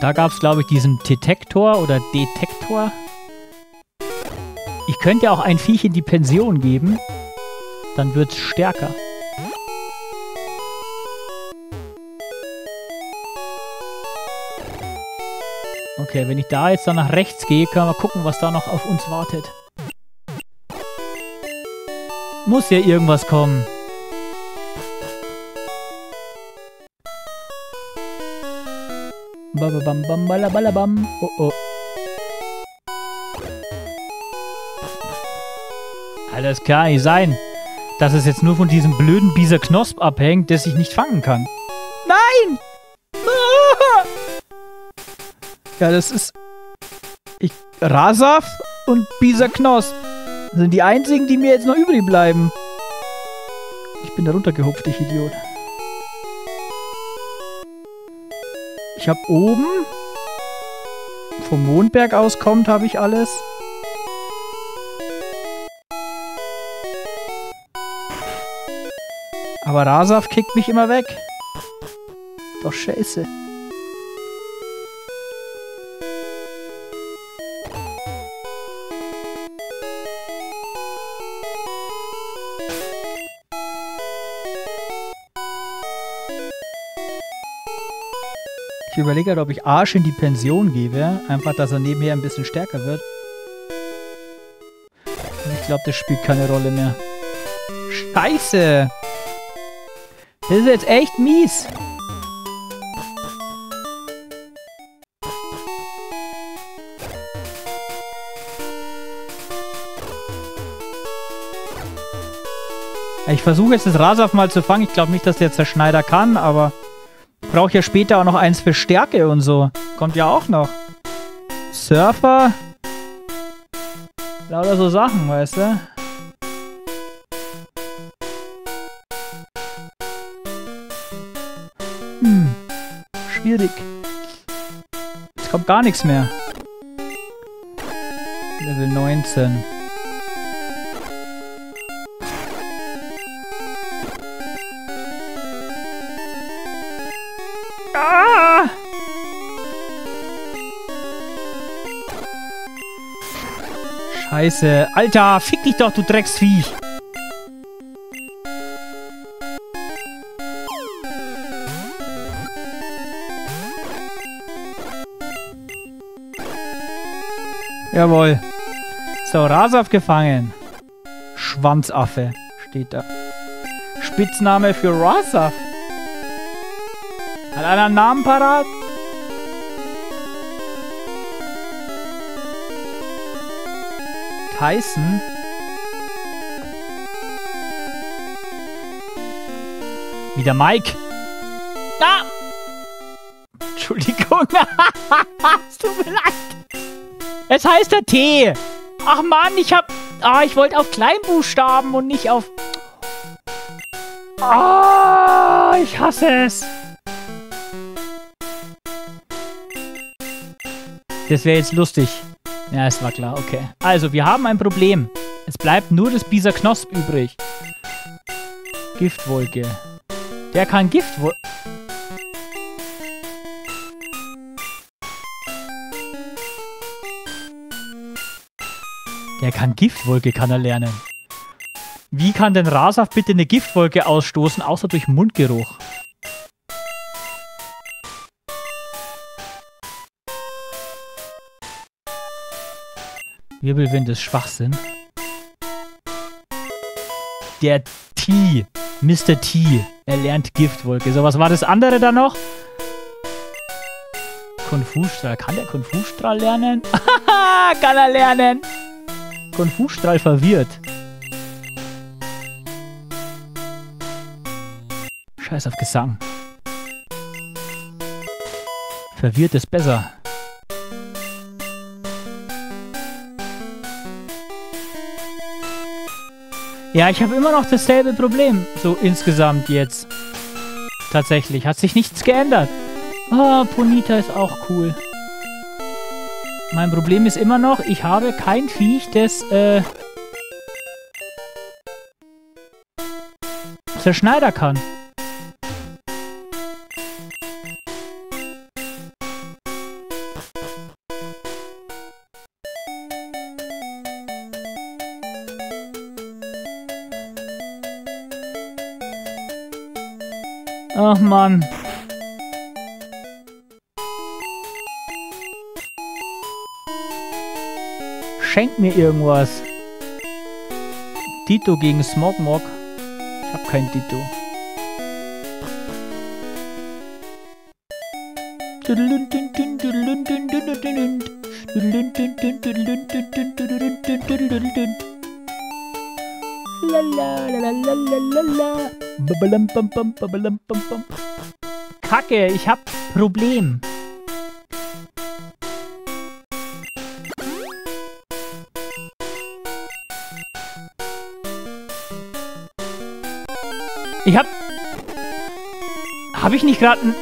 Da gab es, glaube ich, diesen Detektor oder Detektor. Ich könnte auch ein Viech in die Pension geben. Dann wird es stärker. Okay, wenn ich da jetzt dann nach rechts gehe, können wir gucken, was da noch auf uns wartet. Muss ja irgendwas kommen. Bababam, bam, balabalabam. Oh, oh. Das kann nicht sein, dass es jetzt nur von diesem blöden Bieser Knosp abhängt, das ich nicht fangen kann. Nein! Ah! Ja, das ist... Ich... Rasaf und Bieser Knosp sind die einzigen, die mir jetzt noch übrig bleiben. Ich bin da runtergehupft, ich Idiot. Ich habe oben, vom Mondberg aus kommt, habe ich alles. Aber Rasaf kickt mich immer weg. Doch scheiße. Überlege halt, ob ich Arsch in die Pension gebe. Einfach, dass er nebenher ein bisschen stärker wird. Ich glaube, das spielt keine Rolle mehr. Scheiße! Das ist jetzt echt mies. Ich versuche jetzt das Rasaf mal zu fangen. Ich glaube nicht, dass der Zerschneider kann, aber brauche ja später auch noch eins für Stärke und so. Kommt ja auch noch. Surfer. Lauter so Sachen, weißt du? Hm. Schwierig. Es kommt gar nichts mehr. Level 19. Scheiße. Alter, fick dich doch, du Drecksviech. Jawohl. So, Rasaf gefangen. Schwanzaffe steht da. Spitzname für Rasaf. Hat einer einen Namen parat? Tyson? Wieder Mike. Ah! Entschuldigung. es tut mir leid. Es heißt der T. Ach Mann, ich hab... Ah, ich wollte auf Kleinbuchstaben und nicht auf... Ah, ich hasse es. Das wäre jetzt lustig. Ja, es war klar, okay. Also, wir haben ein Problem. Es bleibt nur das Bisa Knosp übrig. Giftwolke. Der kann Giftwolke... Der kann Giftwolke, kann er lernen. Wie kann denn Rasaf bitte eine Giftwolke ausstoßen, außer durch Mundgeruch? Wirbelwind ist Schwachsinn. Der T. Mr. T. Er lernt Giftwolke. So, was war das andere da noch? Konfusstrahl. Kann der Konfusstrahl lernen? kann er lernen. Konfusstrahl verwirrt. Scheiß auf Gesang. Verwirrt ist besser. Ja, ich habe immer noch dasselbe Problem. So insgesamt jetzt. Tatsächlich. Hat sich nichts geändert. Oh, Ponita ist auch cool. Mein Problem ist immer noch, ich habe kein Viech, das, äh... Zerschneider kann. Mann. Schenk mir irgendwas. Dito gegen Smogmog. Ich hab kein Dito. Kacke, ich hab Problem. Ich hab... Hab ich nicht gerade ein...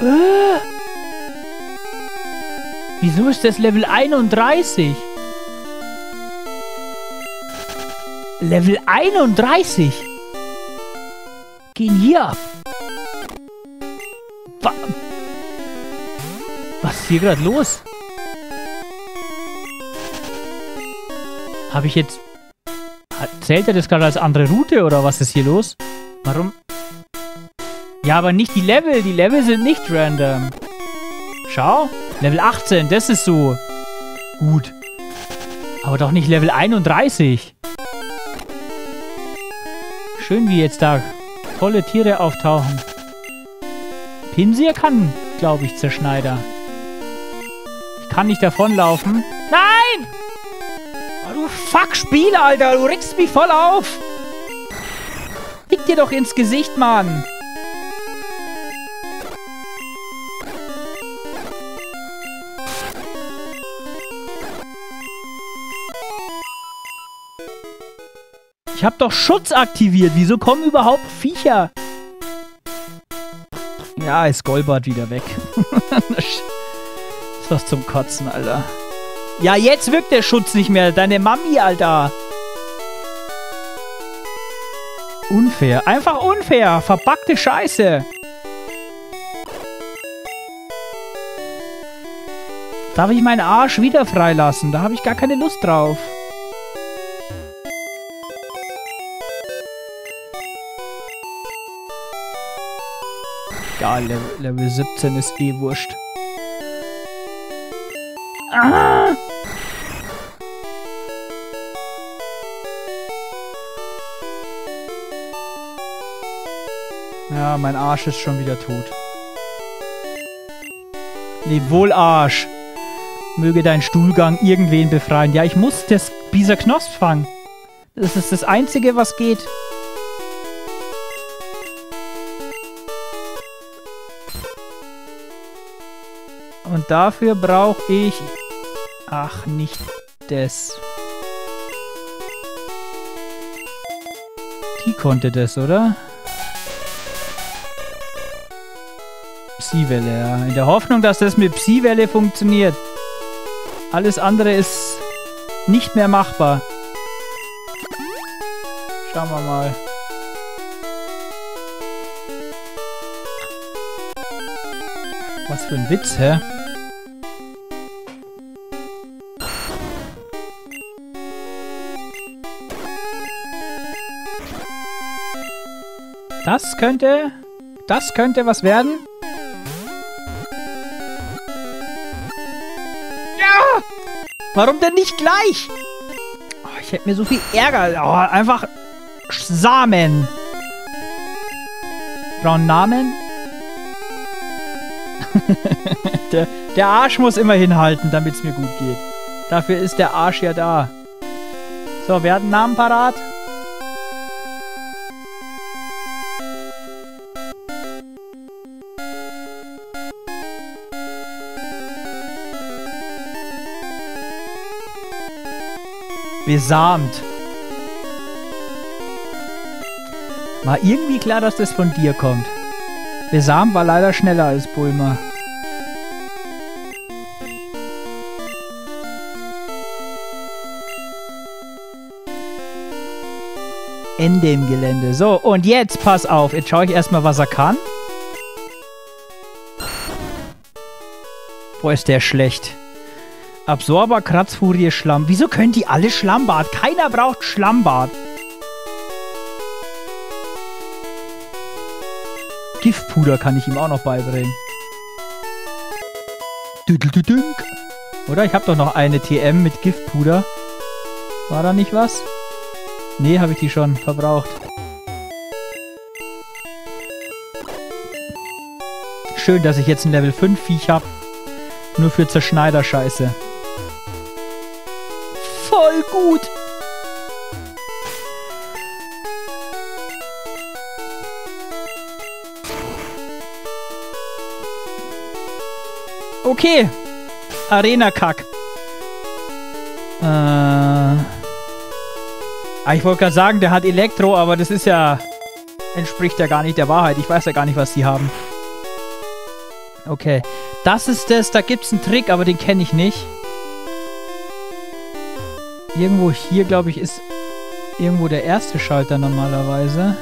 Äh? Wieso ist das Level 31? Level 31? Gehen hier ab. Wa Was ist hier gerade los? Habe ich jetzt... Zählt er das gerade als andere Route oder was ist hier los? Warum? Ja, aber nicht die Level. Die Level sind nicht random. Schau. Level 18, das ist so. Gut. Aber doch nicht Level 31. Schön, wie jetzt da volle Tiere auftauchen. Pinsir kann, glaube ich, Zerschneider. Ich kann nicht davonlaufen. Nein! Oh, du Fuck-Spiel, Alter. Du regst mich voll auf. Fick dir doch ins Gesicht, Mann. Ich hab doch Schutz aktiviert. Wieso kommen überhaupt Viecher? Ja, ist Golbert wieder weg. ist was zum Kotzen, Alter. Ja, jetzt wirkt der Schutz nicht mehr. Deine Mami, Alter. Unfair. Einfach unfair. Verpackte Scheiße. Darf ich meinen Arsch wieder freilassen? Da habe ich gar keine Lust drauf. Egal, Level, Level 17 ist eh wurscht. Ah! Ja, mein Arsch ist schon wieder tot. Leb wohl, Arsch. Möge dein Stuhlgang irgendwen befreien. Ja, ich muss das Bisa Knosp fangen. Das ist das Einzige, was geht. Und dafür brauche ich... Ach, nicht das. Die konnte das, oder? Psi-Welle, ja. In der Hoffnung, dass das mit Psi-Welle funktioniert. Alles andere ist nicht mehr machbar. Schauen wir mal. Was für ein Witz, hä? Das könnte... Das könnte was werden. Ja! Warum denn nicht gleich? Oh, ich hätte mir so viel Ärger. Oh, einfach Samen. Brauchen Namen? der, der Arsch muss immer hinhalten, damit es mir gut geht. Dafür ist der Arsch ja da. So, wer hat einen Namen parat? Besamt. War irgendwie klar, dass das von dir kommt. Besam war leider schneller als Bulma. Ende im Gelände. So, und jetzt pass auf. Jetzt schaue ich erstmal, was er kann. Boah, ist der schlecht. Absorber, Kratzfurie, Schlamm. Wieso können die alle Schlammbad? Keiner braucht Schlammbad. Giftpuder kann ich ihm auch noch beibringen. Oder? Ich habe doch noch eine TM mit Giftpuder. War da nicht was? Nee, habe ich die schon verbraucht. Schön, dass ich jetzt ein Level 5 Viech habe. Nur für Zerschneiderscheiße. Voll gut! Okay. Arena-Kack. Äh. Ah, ich wollte gerade sagen, der hat Elektro, aber das ist ja... Entspricht ja gar nicht der Wahrheit. Ich weiß ja gar nicht, was die haben. Okay. Das ist das, da gibt es einen Trick, aber den kenne ich nicht. Irgendwo hier, glaube ich, ist irgendwo der erste Schalter normalerweise.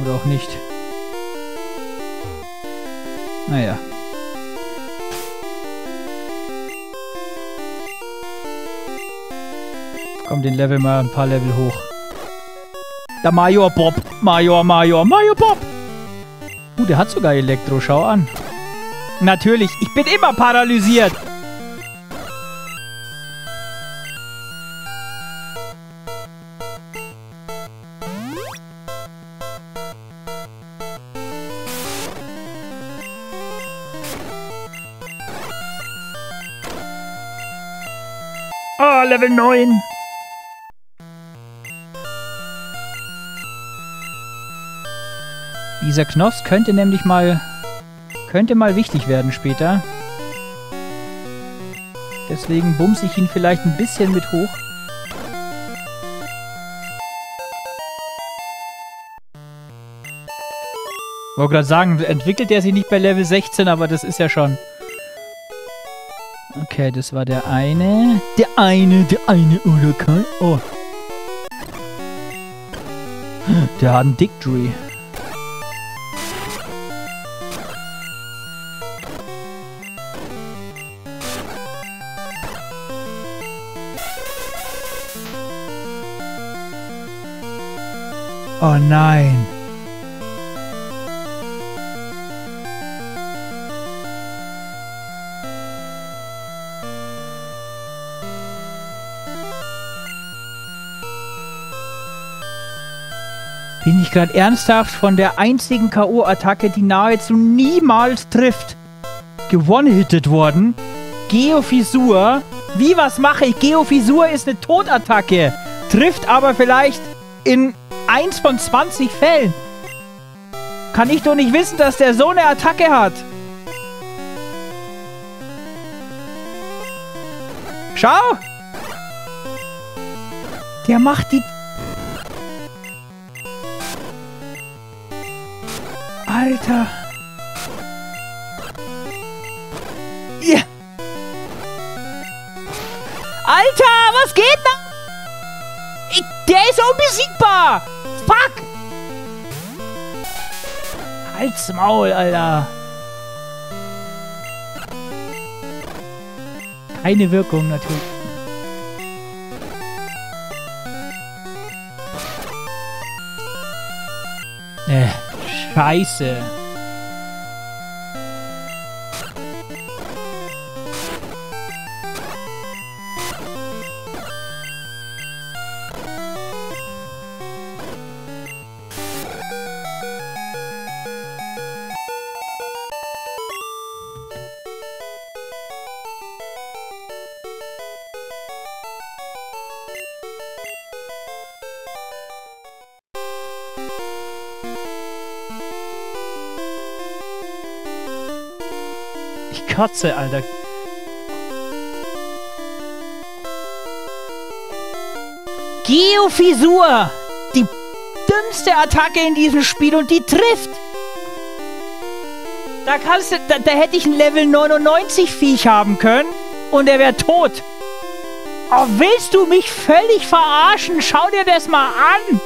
Oder auch nicht. Naja. Komm, den Level mal ein paar Level hoch. Der Major Bob. Major, Major, Major Bob. Uh, der hat sogar Elektro. Schau an. Natürlich, ich bin immer paralysiert. Ah, Level 9. Dieser Knosp könnte nämlich mal... Könnte mal wichtig werden später. Deswegen bumse ich ihn vielleicht ein bisschen mit hoch. Wollte gerade sagen, entwickelt er sich nicht bei Level 16, aber das ist ja schon... Okay, das war der eine. Der eine, der eine Urukai. Oh. Der hat einen Dicktree. Oh nein. Bin ich gerade ernsthaft von der einzigen K.O.-Attacke, die nahezu niemals trifft, gewonnehittet worden? Geofisur? Wie, was mache ich? Geofisur ist eine Totattacke. Trifft aber vielleicht in 1 von 20 Fällen. Kann ich doch nicht wissen, dass der so eine Attacke hat. Schau! Der macht die... Alter! Ja. Alter, was geht da? Der ist unbesiegbar! Fuck! Halt's Maul, Alter! Keine Wirkung natürlich. Äh, scheiße. Katze, Alter. Geofisur! Die dümmste Attacke in diesem Spiel und die trifft! Da kannst du, da, da hätte ich ein Level 99 Viech haben können und er wäre tot. Oh, willst du mich völlig verarschen? Schau dir das mal an!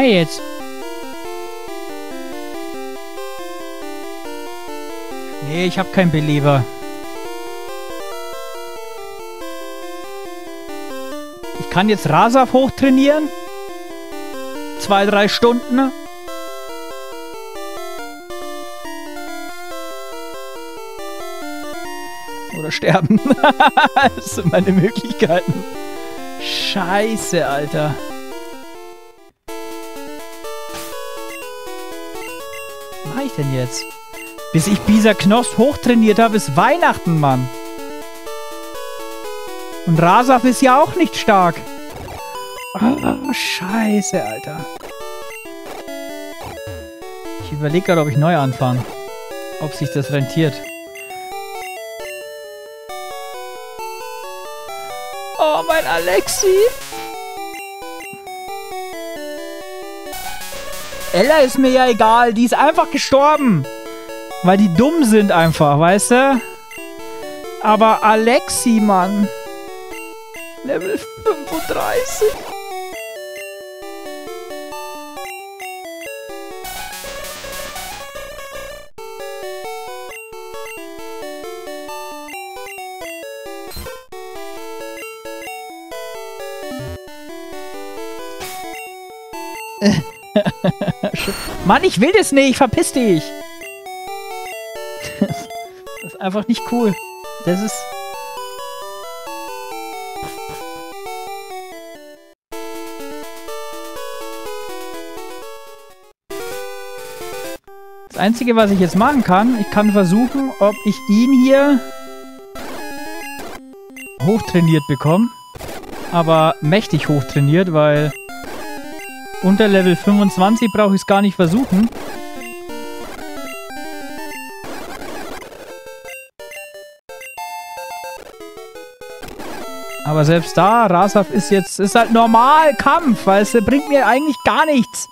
Ich jetzt? Nee, ich habe keinen Beleber. Ich kann jetzt Rasaf hochtrainieren. Zwei, drei Stunden. Oder sterben. das sind meine Möglichkeiten. Scheiße, Alter. Mache ich denn jetzt? Bis ich Bisa Knosp hochtrainiert habe, ist Weihnachten, Mann. Und Rasaf ist ja auch nicht stark. Oh, scheiße, Alter. Ich überlege gerade, ob ich neu anfange. Ob sich das rentiert. Oh, mein Alexi. Ella ist mir ja egal. Die ist einfach gestorben. Weil die dumm sind einfach, weißt du? Aber Alexi, Mann. Level 35. Mann, ich will das nicht. Verpiss dich. das ist einfach nicht cool. Das ist... Das Einzige, was ich jetzt machen kann, ich kann versuchen, ob ich ihn hier hochtrainiert bekomme. Aber mächtig hochtrainiert, weil unter Level 25 brauche ich es gar nicht versuchen. Aber selbst da, Rasaf ist jetzt, ist halt normal Kampf, weil es bringt mir eigentlich gar nichts.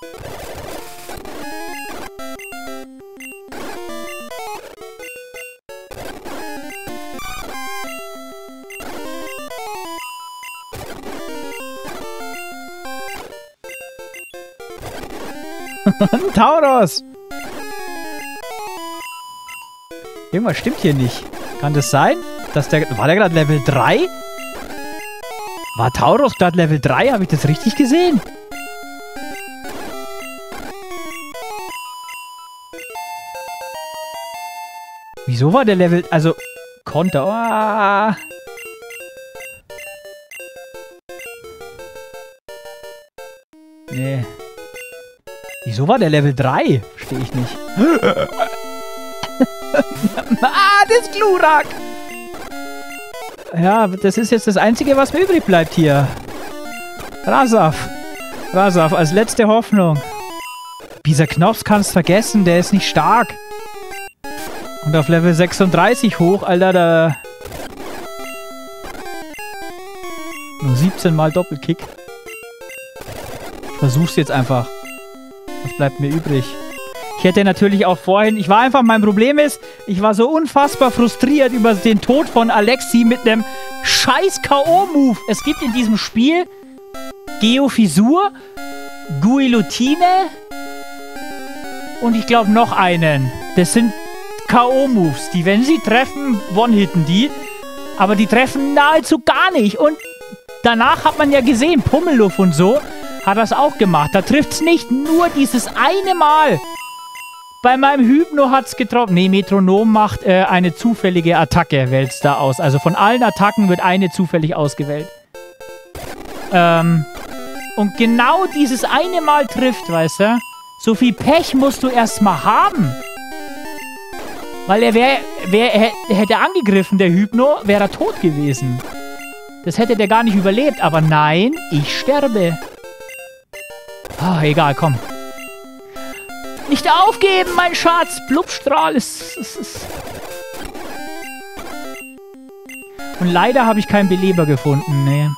Tauros! Irgendwas stimmt hier nicht. Kann das sein? Dass der, war der gerade Level 3? War Tauros gerade Level 3? Habe ich das richtig gesehen? Wieso war der Level... Also, Konter... Oh. Nee. Wieso war der Level 3? Verstehe ich nicht. ah, das Glurak! Ja, das ist jetzt das Einzige, was mir übrig bleibt hier. Rasaf. Rasaf als letzte Hoffnung. Dieser Knops kannst vergessen, der ist nicht stark. Und auf Level 36 hoch, Alter, da... Nur 17 mal Doppelkick. Versuch's jetzt einfach. Bleibt mir übrig? Ich hätte natürlich auch vorhin... Ich war einfach... Mein Problem ist, ich war so unfassbar frustriert über den Tod von Alexi mit einem scheiß K.O.-Move. Es gibt in diesem Spiel Geofisur, Guillotine und ich glaube noch einen. Das sind K.O.-Moves, die, wenn sie treffen, one-hitten die. Aber die treffen nahezu gar nicht. Und danach hat man ja gesehen, Pummeluff und so hat das auch gemacht. Da trifft es nicht nur dieses eine Mal. Bei meinem Hypno hat es getroffen. Nee, Metronom macht äh, eine zufällige Attacke, wählt da aus. Also von allen Attacken wird eine zufällig ausgewählt. Ähm, und genau dieses eine Mal trifft, weißt du? So viel Pech musst du erstmal haben. Weil er wäre, wär, er hätte angegriffen, der Hypno, wäre er tot gewesen. Das hätte der gar nicht überlebt. Aber nein, ich sterbe. Oh, egal, komm. Nicht aufgeben, mein Schatz. Blubstrahl ist, ist, ist... Und leider habe ich keinen Beleber gefunden, nee.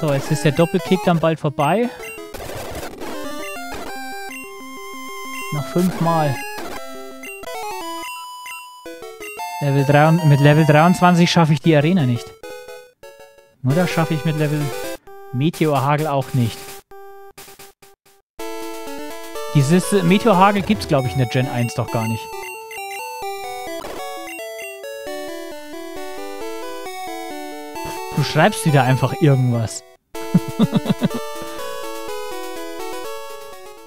So, jetzt ist der Doppelkick dann bald vorbei. Noch fünfmal. Level 3, mit Level 23 schaffe ich die Arena nicht. Das schaffe ich mit Level Meteorhagel auch nicht. Dieses Meteorhagel gibt es, glaube ich, in der Gen 1 doch gar nicht. Du schreibst wieder einfach irgendwas.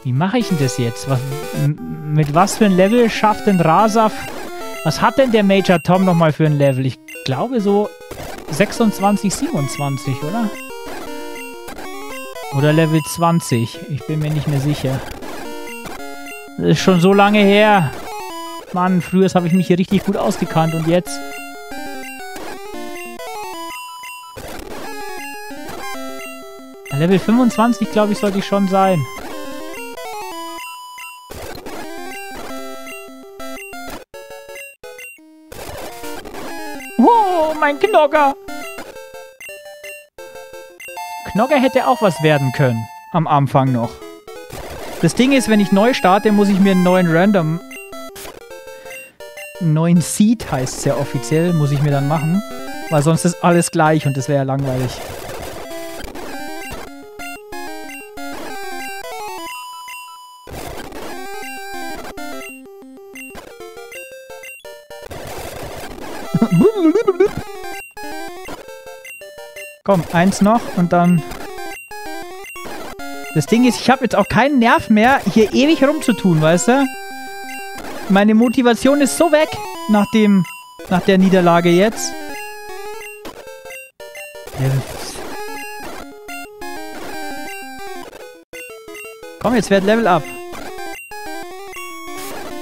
Wie mache ich denn das jetzt? Was, mit was für ein Level schafft denn Rasaf? Was hat denn der Major Tom nochmal für ein Level? Ich glaube so 26, 27, oder? Oder Level 20. Ich bin mir nicht mehr sicher. Das ist schon so lange her. Mann, früher habe ich mich hier richtig gut ausgekannt und jetzt... Level 25, glaube ich, sollte ich schon sein. Oh, mein Knogger! Knogger hätte auch was werden können. Am Anfang noch. Das Ding ist, wenn ich neu starte, muss ich mir einen neuen Random... Neuen Seed heißt es ja offiziell, muss ich mir dann machen. Weil sonst ist alles gleich und das wäre ja langweilig. Komm, eins noch und dann... Das Ding ist, ich habe jetzt auch keinen Nerv mehr, hier ewig rumzutun, weißt du? Meine Motivation ist so weg nach dem... nach der Niederlage jetzt. Komm, jetzt werd Level up.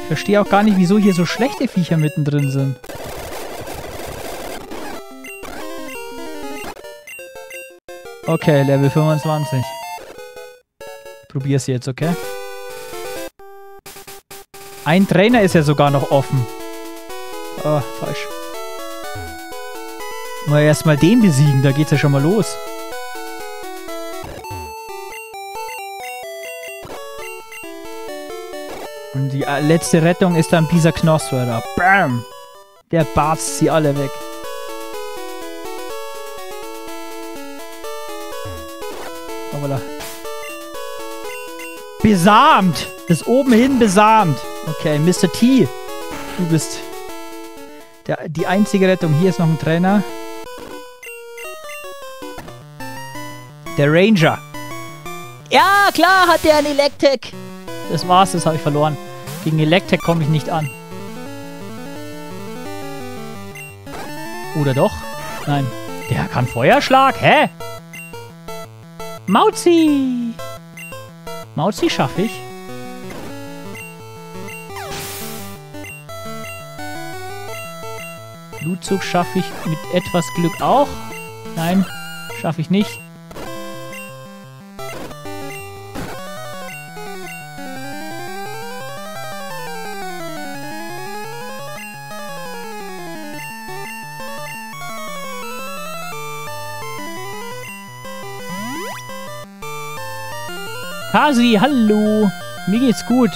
Ich verstehe auch gar nicht, wieso hier so schlechte Viecher mittendrin sind. Okay, Level 25. Probier's jetzt, okay? Ein Trainer ist ja sogar noch offen. Oh, falsch. Mal erstmal den besiegen, da geht's ja schon mal los. Und die äh, letzte Rettung ist dann Pisa Knosper Bam! Der barzt sie alle weg. Hoppala. Besamt! Bis oben hin besamt. Okay, Mr. T. Du bist der, die einzige Rettung. Hier ist noch ein Trainer. Der Ranger. Ja, klar hat der ein Electek. Das war's, das habe ich verloren. Gegen Electek komme ich nicht an. Oder doch? Nein. Der kann Feuerschlag? Hä? Mauzi! Mauzi schaffe ich. Blutzug schaffe ich mit etwas Glück auch. Nein, schaffe ich nicht. Kasi, hallo. Mir geht's gut.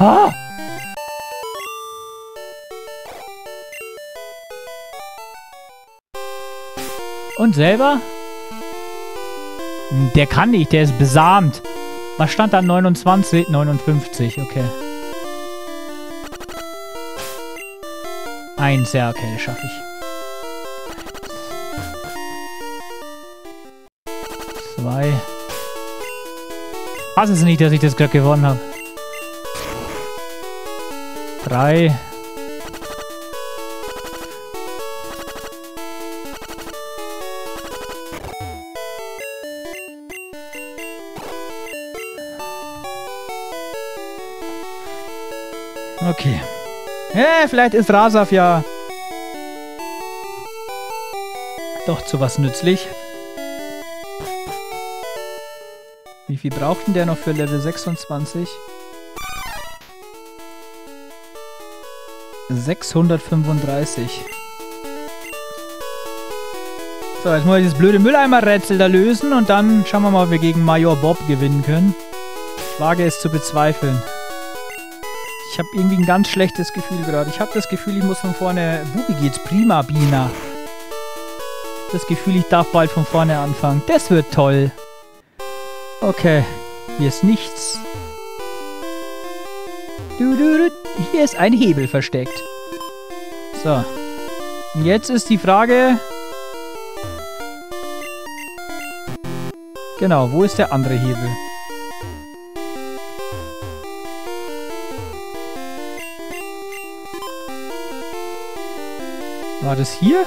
Ah! Und selber? Der kann nicht, der ist besamt. Was stand da? 29? 59, okay. Eins, ja, okay, das schaffe ich. Was ist nicht, dass ich das gerade gewonnen habe. Drei. Okay. Ja, vielleicht ist Rasaf ja doch zu was nützlich. Viel braucht denn der noch für Level 26? 635. So, jetzt muss ich das blöde Mülleimer-Rätsel da lösen und dann schauen wir mal, ob wir gegen Major Bob gewinnen können. Ich wage es zu bezweifeln. Ich habe irgendwie ein ganz schlechtes Gefühl gerade. Ich habe das Gefühl, ich muss von vorne... Bubi geht's prima, Bina. Das Gefühl, ich darf bald von vorne anfangen. Das wird toll. Okay. Hier ist nichts. Du, du, du. Hier ist ein Hebel versteckt. So. Und jetzt ist die Frage... Genau, wo ist der andere Hebel? War das hier?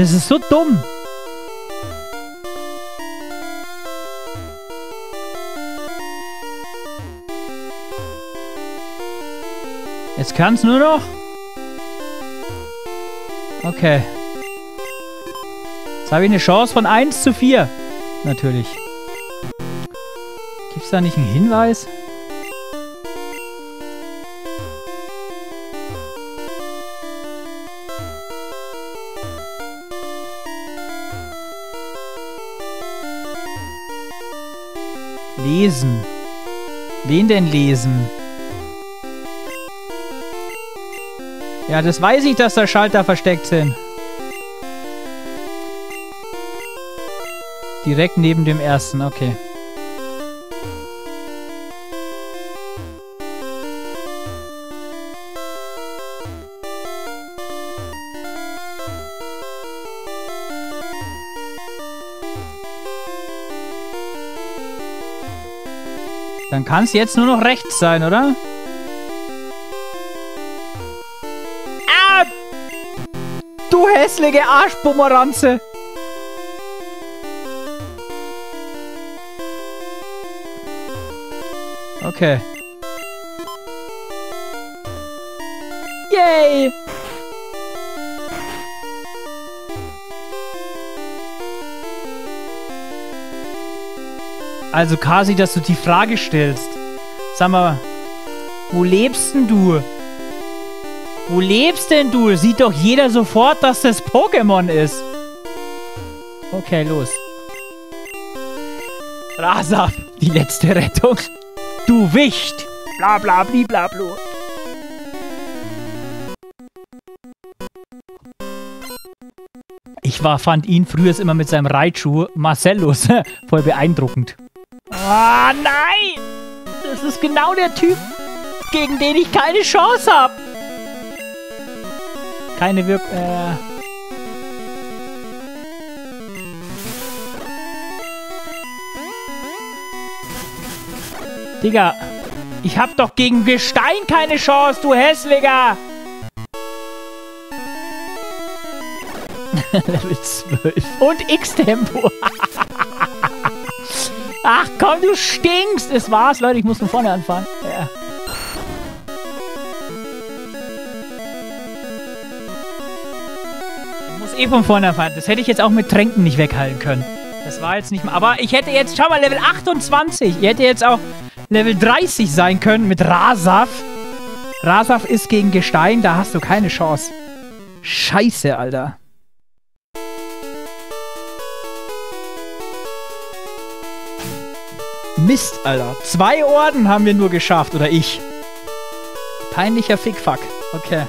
Das ist so dumm. Jetzt kann es nur noch. Okay. Jetzt habe ich eine Chance von 1 zu 4. Natürlich. Gibt es da nicht einen Hinweis? Lesen. Wen denn lesen? Ja, das weiß ich, dass da Schalter versteckt sind. Direkt neben dem ersten, okay. Dann kann es jetzt nur noch rechts sein, oder? Ah! Du hässliche Arschbumeranze! Okay. Yay! Also Kasi, dass du die Frage stellst. Sag mal, wo lebst denn du? Wo lebst denn du? Sieht doch jeder sofort, dass das Pokémon ist. Okay, los. Rasab, die letzte Rettung. Du Wicht. Bla bla bli bla bla. Ich war, fand ihn früher immer mit seinem Reitschuh Marcellus voll beeindruckend. Ah, oh, nein! Das ist genau der Typ, gegen den ich keine Chance habe. Keine Wirk... Äh... Digga, ich hab doch gegen Gestein keine Chance, du Hässlicher! Level 12. Und X-Tempo. Ach komm, du stinkst. Es war's, Leute. Ich muss von vorne anfangen. Ja. Ich muss eh von vorne anfangen. Das hätte ich jetzt auch mit Tränken nicht weghalten können. Das war jetzt nicht mal... Aber ich hätte jetzt... Schau mal, Level 28. Ich hätte jetzt auch Level 30 sein können mit Rasaf. Rasaf ist gegen Gestein. Da hast du keine Chance. Scheiße, Alter. Mist, Alter. Zwei Orden haben wir nur geschafft. Oder ich. Peinlicher Fickfuck. Okay.